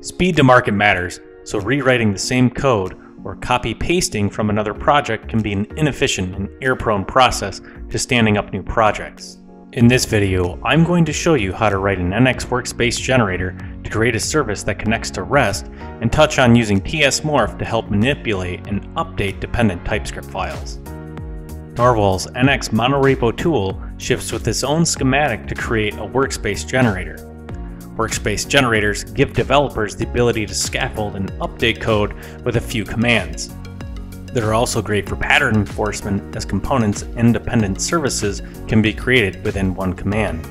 Speed to market matters, so rewriting the same code or copy pasting from another project can be an inefficient and error prone process to standing up new projects. In this video, I'm going to show you how to write an NX workspace generator to create a service that connects to REST and touch on using ts-morph to help manipulate and update dependent TypeScript files. Nrwl's NX monorepo tool shifts with its own schematic to create a workspace generator. Workspace generators give developers the ability to scaffold and update code with a few commands. They're also great for pattern hmm. enforcement as components and dependent services can be created within one command.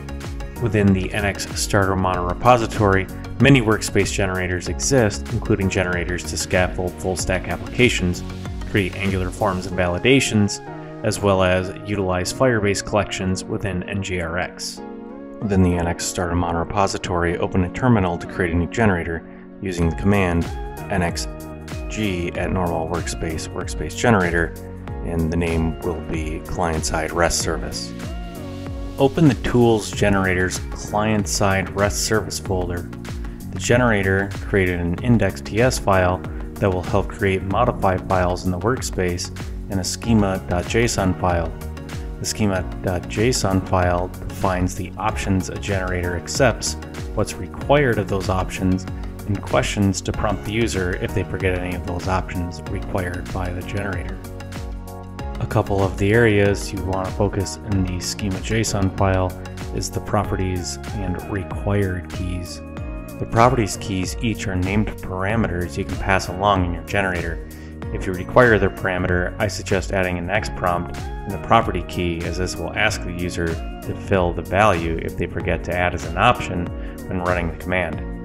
Within the NX Starter Mono repository, many workspace generators exist, including generators to scaffold full stack applications, create Angular forms and validations, as well as utilize Firebase collections within NGRX. Within the NX Starter monorepository, open a terminal to create a new generator using the command nx G at nrwl workspace workspace generator, and the name will be client-side REST service. Open the Tools Generators client-side REST service folder. The generator created an index.ts file that will help create modify files in the workspace and a schema.json file. The schema.json file defines the options a generator accepts, what's required of those options, and questions to prompt the user if they forget any of those options required by the generator. A couple of the areas you want to focus in the schema.json file is the properties and required keys. The properties keys each are named parameters you can pass along in your generator. If you require their parameter, I suggest adding an X prompt in the property key as this will ask the user to fill the value if they forget to add as an option when running the command.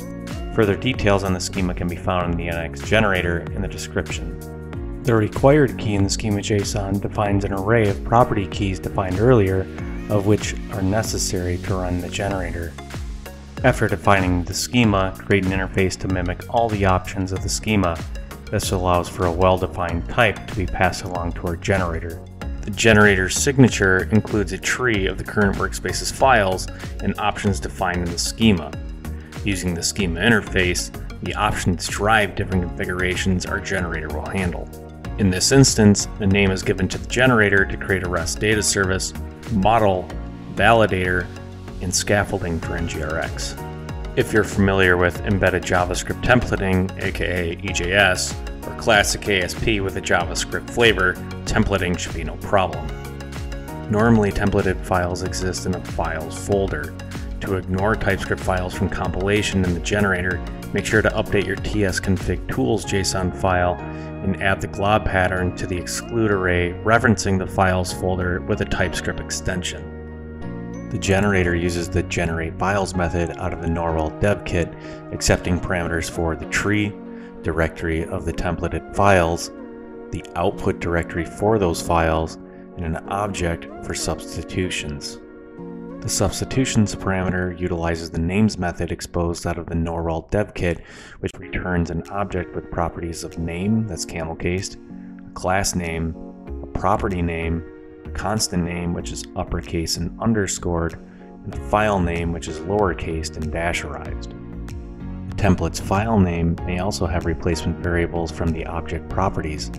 Further details on the schema can be found in the NX generator in the description. The required key in the schema.json defines an array of property keys defined earlier, of which are necessary to run the generator. After defining the schema, create an interface to mimic all the options of the schema. This allows for a well-defined type to be passed along to our generator. The generator's signature includes a tree of the current workspace's files and options defined in the schema. Using the schema interface, the options drive different configurations our generator will handle. In this instance, the name is given to the generator to create a REST data service, model, validator, and scaffolding for NGRX. If you're familiar with embedded JavaScript templating, aka EJS, or classic ASP with a JavaScript flavor, templating should be no problem. Normally templated files exist in a files folder, to ignore TypeScript files from compilation in the generator, make sure to update your tsconfig tools JSON file and add the glob pattern to the exclude array referencing the files folder with a TypeScript extension. The generator uses the generate files method out of the Nrwl dev kit, accepting parameters for the tree, directory of the templated files, the output directory for those files, and an object for substitutions. The substitutions parameter utilizes the names method exposed out of the Nrwl dev kit, which returns an object with properties of name, that's camel cased, a class name, a property name, constant name, which is uppercase and underscored, and a file name, which is lowercase and dasherized. The template's file name may also have replacement variables from the object properties.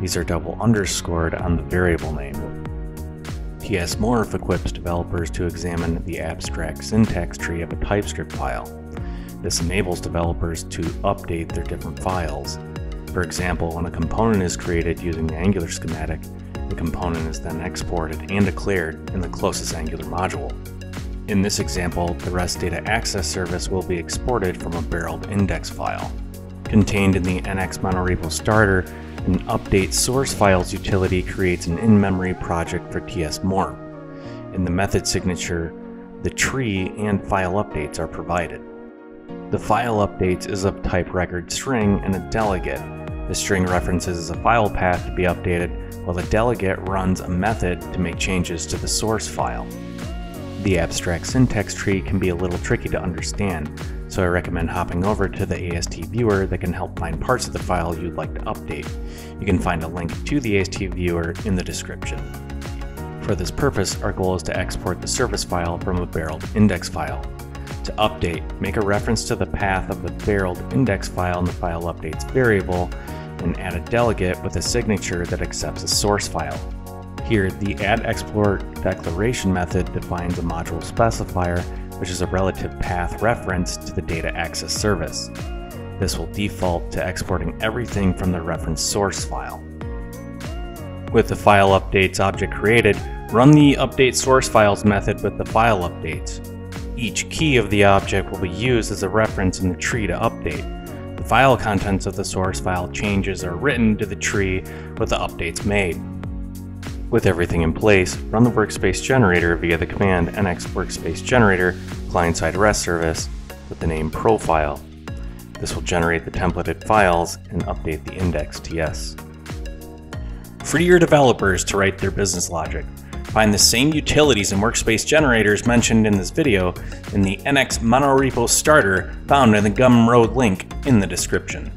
These are double underscored on the variable name. ts-morph equips developers to examine the abstract syntax tree of a TypeScript file. This enables developers to update their different files. For example, when a component is created using the Angular schematic, the component is then exported and declared in the closest Angular module. In this example, the REST data access service will be exported from a barreled index file. Contained in the NX monorepo starter an update source files utility creates an in-memory project for ts-morph. In the method signature, the tree and file updates are provided. The file updates is of type record string and a delegate. The string references a file path to be updated, while the delegate runs a method to make changes to the source file. The abstract syntax tree can be a little tricky to understand, so I recommend hopping over to the AST viewer that can help find parts of the file you'd like to update. You can find a link to the AST viewer in the description. For this purpose, our goal is to export the service file from a barreled index file. To update, make a reference to the path of the barreled index file in the file updates variable and add a delegate with a signature that accepts a source file. Here, the add export declaration method defines a module specifier, which is a relative path reference to the data access service. This will default to exporting everything from the reference source file. With the file updates object created, run the update source files method with the file updates. Each key of the object will be used as a reference in the tree to update file contents of the source file changes are written to the tree with the updates made. With everything in place, run the workspace generator via the command nx workspace generator client-side REST service with the name profile. This will generate the templated files and update the index TS. Free your developers to write their business logic. Find the same utilities and workspace generators mentioned in this video in the NX Monorepo Starter found in the Gumroad link in the description.